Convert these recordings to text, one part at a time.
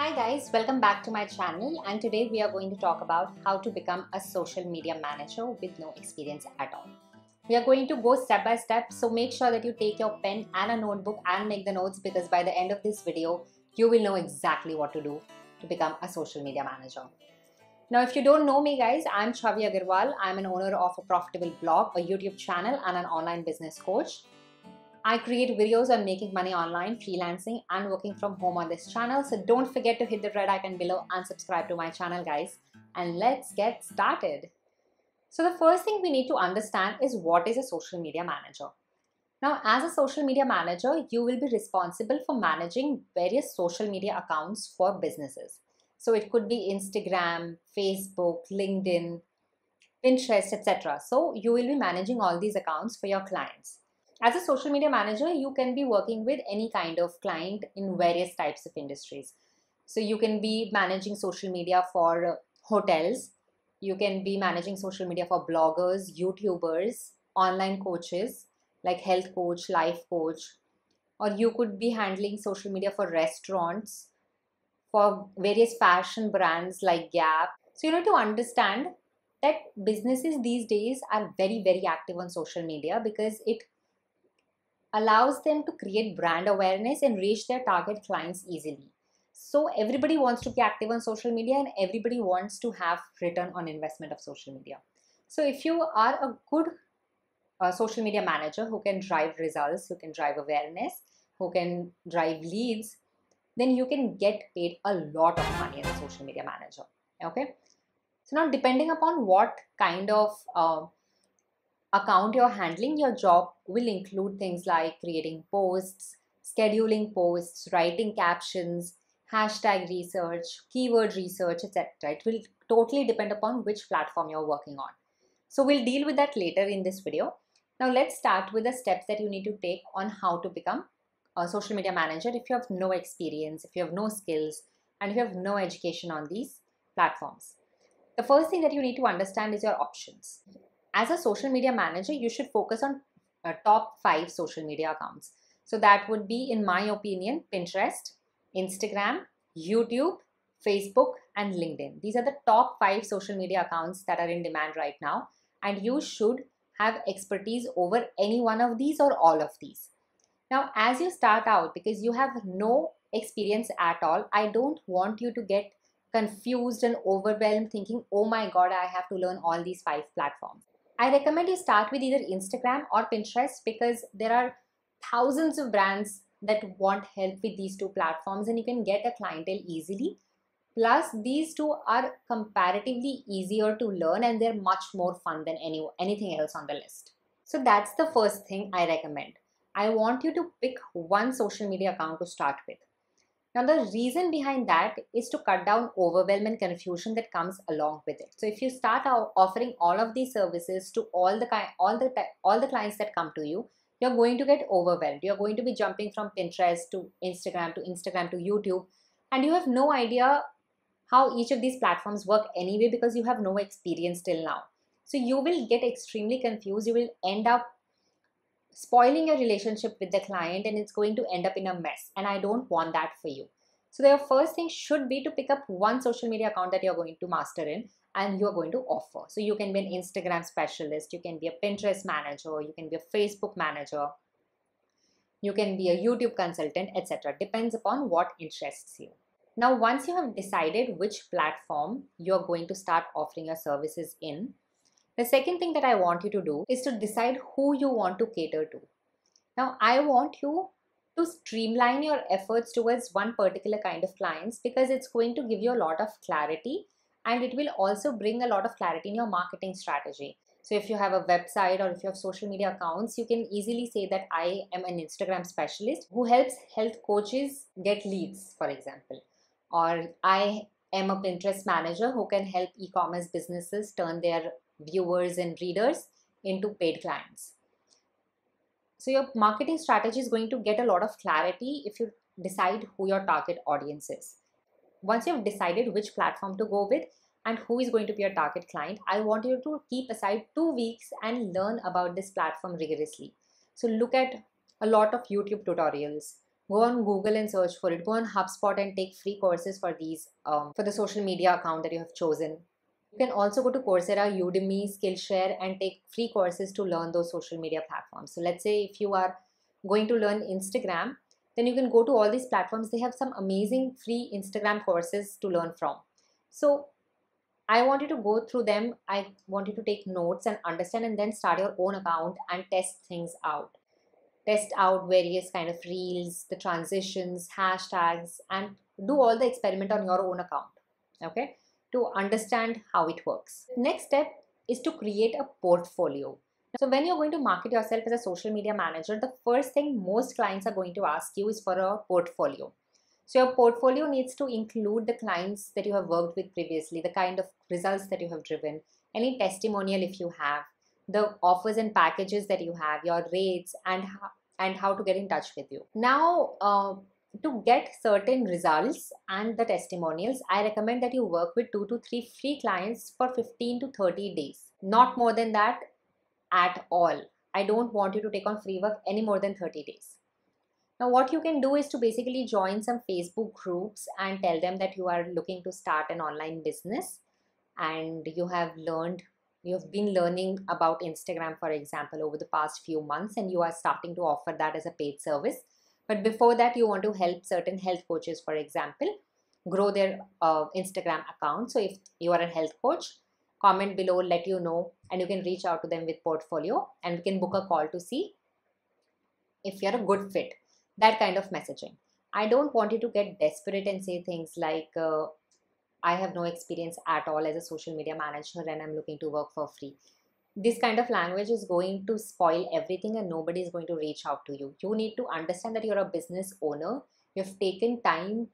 Hi guys, welcome back to my channel and today we are going to talk about how to become a social media manager with no experience at all. We are going to go step by step so make sure that you take your pen and a notebook and make the notes because by the end of this video you will know exactly what to do to become a social media manager. Now if you don't know me guys, I'm Chhavi Agarwal. I'm an owner of a profitable blog, a YouTube channel and an online business coach. I create videos on making money online, freelancing, and working from home on this channel. So don't forget to hit the red icon below and subscribe to my channel, guys. And let's get started. So the first thing we need to understand is what is a social media manager. Now, as a social media manager, you will be responsible for managing various social media accounts for businesses. So it could be Instagram, Facebook, LinkedIn, Pinterest, etc. So you will be managing all these accounts for your clients as a social media manager you can be working with any kind of client in various types of industries. So you can be managing social media for uh, hotels. You can be managing social media for bloggers youtubers online coaches like health coach life coach. Or you could be handling social media for restaurants for various fashion brands like gap. So you need to understand that businesses these days are very very active on social media because it allows them to create brand awareness and reach their target clients easily. So everybody wants to be active on social media and everybody wants to have return on investment of social media. So if you are a good uh, social media manager who can drive results, who can drive awareness, who can drive leads, then you can get paid a lot of money as a social media manager. Okay. So now depending upon what kind of uh, account you're handling, your job will include things like creating posts, scheduling posts, writing captions, hashtag research, keyword research, etc. It will totally depend upon which platform you're working on. So we'll deal with that later in this video. Now let's start with the steps that you need to take on how to become a social media manager if you have no experience, if you have no skills, and if you have no education on these platforms. The first thing that you need to understand is your options as a social media manager, you should focus on uh, top five social media accounts. So that would be, in my opinion, Pinterest, Instagram, YouTube, Facebook, and LinkedIn. These are the top five social media accounts that are in demand right now. And you should have expertise over any one of these or all of these. Now, as you start out, because you have no experience at all, I don't want you to get confused and overwhelmed thinking, oh my God, I have to learn all these five platforms. I recommend you start with either Instagram or Pinterest because there are thousands of brands that want help with these two platforms and you can get a clientele easily. Plus, these two are comparatively easier to learn and they're much more fun than any, anything else on the list. So that's the first thing I recommend. I want you to pick one social media account to start with. Now, the reason behind that is to cut down overwhelm and confusion that comes along with it. So, if you start offering all of these services to all the all the all the clients that come to you, you're going to get overwhelmed. You're going to be jumping from Pinterest to Instagram to Instagram to YouTube, and you have no idea how each of these platforms work anyway because you have no experience till now. So, you will get extremely confused. You will end up spoiling your relationship with the client and it's going to end up in a mess. And I don't want that for you. So the first thing should be to pick up one social media account that you're going to master in and you're going to offer. So you can be an Instagram specialist, you can be a Pinterest manager, you can be a Facebook manager, you can be a YouTube consultant, etc. Depends upon what interests you. Now, once you have decided which platform you're going to start offering your services in, the second thing that I want you to do is to decide who you want to cater to. Now, I want you to streamline your efforts towards one particular kind of clients because it's going to give you a lot of clarity and it will also bring a lot of clarity in your marketing strategy. So if you have a website or if you have social media accounts, you can easily say that I am an Instagram specialist who helps health coaches get leads, for example. Or I am a Pinterest manager who can help e-commerce businesses turn their viewers and readers into paid clients. So your marketing strategy is going to get a lot of clarity if you decide who your target audience is. Once you've decided which platform to go with and who is going to be your target client, I want you to keep aside two weeks and learn about this platform rigorously. So look at a lot of YouTube tutorials, go on google and search for it go on hubspot and take free courses for these um, for the social media account that you have chosen you can also go to coursera udemy skillshare and take free courses to learn those social media platforms so let's say if you are going to learn instagram then you can go to all these platforms they have some amazing free instagram courses to learn from so I want you to go through them. I want you to take notes and understand and then start your own account and test things out. Test out various kind of reels, the transitions, hashtags, and do all the experiment on your own account. Okay, to understand how it works. Next step is to create a portfolio. So when you're going to market yourself as a social media manager, the first thing most clients are going to ask you is for a portfolio. So your portfolio needs to include the clients that you have worked with previously, the kind of results that you have driven, any testimonial if you have, the offers and packages that you have, your rates, and how, and how to get in touch with you. Now, uh, to get certain results and the testimonials, I recommend that you work with two to three free clients for 15 to 30 days. Not more than that at all. I don't want you to take on free work any more than 30 days. Now what you can do is to basically join some Facebook groups and tell them that you are looking to start an online business and you have learned you've been learning about Instagram for example over the past few months and you are starting to offer that as a paid service but before that you want to help certain health coaches for example grow their uh, Instagram account. So if you are a health coach comment below let you know and you can reach out to them with portfolio and we can book a call to see if you're a good fit. That kind of messaging. I don't want you to get desperate and say things like uh, i have no experience at all as a social media manager and i'm looking to work for free this kind of language is going to spoil everything and nobody is going to reach out to you. You need to understand that you're a business owner. You've taken time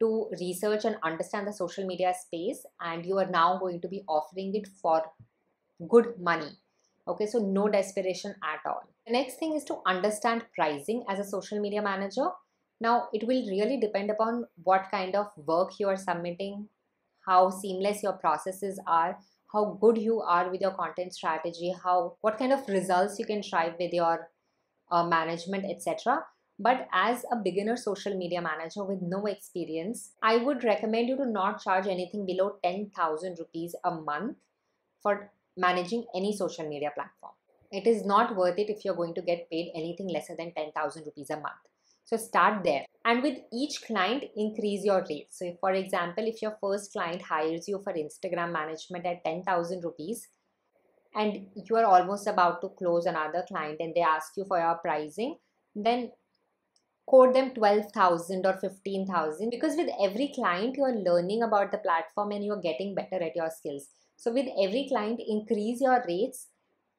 to research and understand the social media space and you are now going to be offering it for good money. Okay so no desperation at all. The next thing is to understand pricing as a social media manager. Now it will really depend upon what kind of work you are submitting how seamless your processes are how good you are with your content strategy how what kind of results you can drive with your uh, management etc but as a beginner social media manager with no experience i would recommend you to not charge anything below 10000 rupees a month for managing any social media platform. It is not worth it if you're going to get paid anything lesser than 10,000 rupees a month. So start there. And with each client, increase your rate. So if, for example, if your first client hires you for Instagram management at 10,000 rupees and you are almost about to close another client and they ask you for your pricing, then quote them 12,000 or 15,000 because with every client you are learning about the platform and you are getting better at your skills. So with every client, increase your rates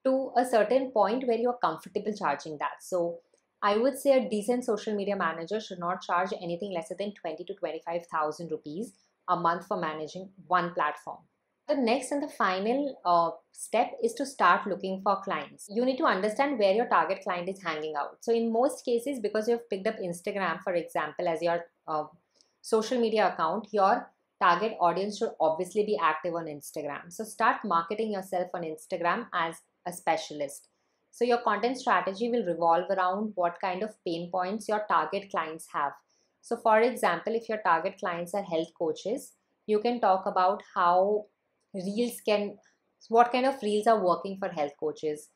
to a certain point where you're comfortable charging that. So I would say a decent social media manager should not charge anything lesser than 20 to 25,000 rupees a month for managing one platform. The next and the final uh, step is to start looking for clients. You need to understand where your target client is hanging out. So in most cases, because you've picked up Instagram, for example, as your uh, social media account, your target audience should obviously be active on Instagram. So start marketing yourself on Instagram as a specialist. So your content strategy will revolve around what kind of pain points your target clients have. So for example, if your target clients are health coaches, you can talk about how reels can, what kind of reels are working for health coaches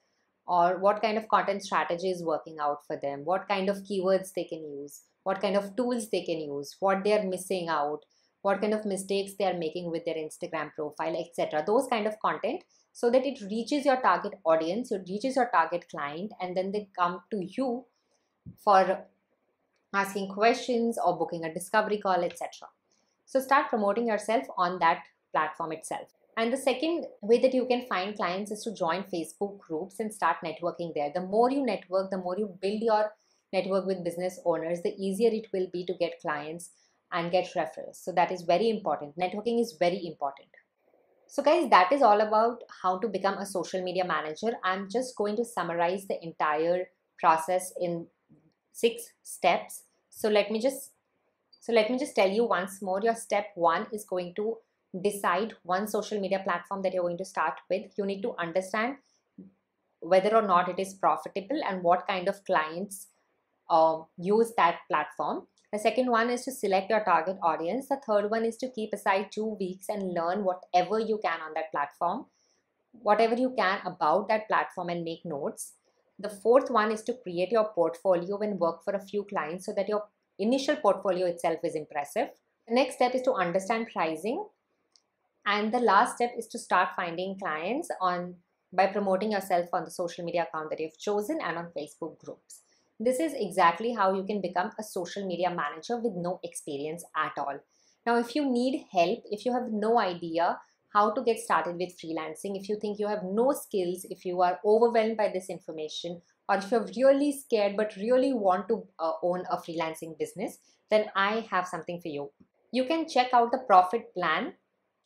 or what kind of content strategy is working out for them, what kind of keywords they can use, what kind of tools they can use, what they're missing out, what kind of mistakes they are making with their Instagram profile, etc. Those kind of content so that it reaches your target audience, it reaches your target client, and then they come to you for asking questions or booking a discovery call, etc. So start promoting yourself on that platform itself. And the second way that you can find clients is to join Facebook groups and start networking there. The more you network, the more you build your network with business owners, the easier it will be to get clients and get referrals. So that is very important. Networking is very important. So guys, that is all about how to become a social media manager. I'm just going to summarize the entire process in six steps. So let me just so let me just tell you once more your step 1 is going to decide one social media platform that you're going to start with. You need to understand whether or not it is profitable and what kind of clients um, use that platform. The second one is to select your target audience. The third one is to keep aside two weeks and learn whatever you can on that platform, whatever you can about that platform and make notes. The fourth one is to create your portfolio and work for a few clients so that your initial portfolio itself is impressive. The next step is to understand pricing. And the last step is to start finding clients on by promoting yourself on the social media account that you've chosen and on Facebook groups. This is exactly how you can become a social media manager with no experience at all. Now, if you need help, if you have no idea how to get started with freelancing, if you think you have no skills, if you are overwhelmed by this information, or if you're really scared but really want to uh, own a freelancing business, then I have something for you. You can check out the Profit Plan,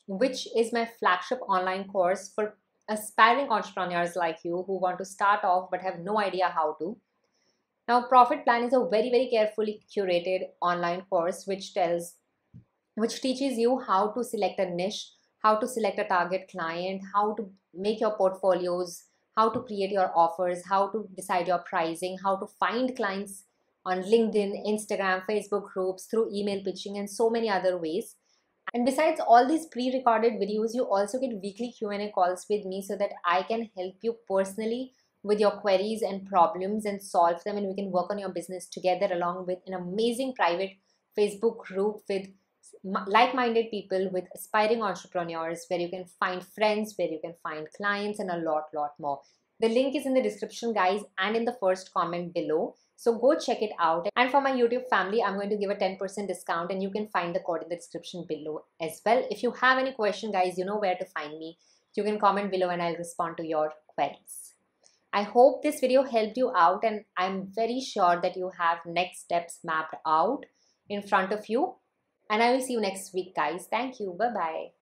which is my flagship online course for aspiring entrepreneurs like you who want to start off but have no idea how to. Now, Profit Plan is a very, very carefully curated online course which tells, which teaches you how to select a niche, how to select a target client, how to make your portfolios, how to create your offers, how to decide your pricing, how to find clients on LinkedIn, Instagram, Facebook groups, through email pitching, and so many other ways. And besides all these pre-recorded videos, you also get weekly Q&A calls with me so that I can help you personally with your queries and problems and solve them and we can work on your business together along with an amazing private Facebook group with like-minded people with aspiring entrepreneurs where you can find friends where you can find clients and a lot lot more. The link is in the description guys and in the first comment below. So go check it out. And for my youtube family i'm going to give a 10% discount and you can find the code in the description below as well. If you have any question guys you know where to find me. You can comment below and i'll respond to your queries i hope this video helped you out and i'm very sure that you have next steps mapped out in front of you and I will see you next week, guys. Thank you. Bye bye.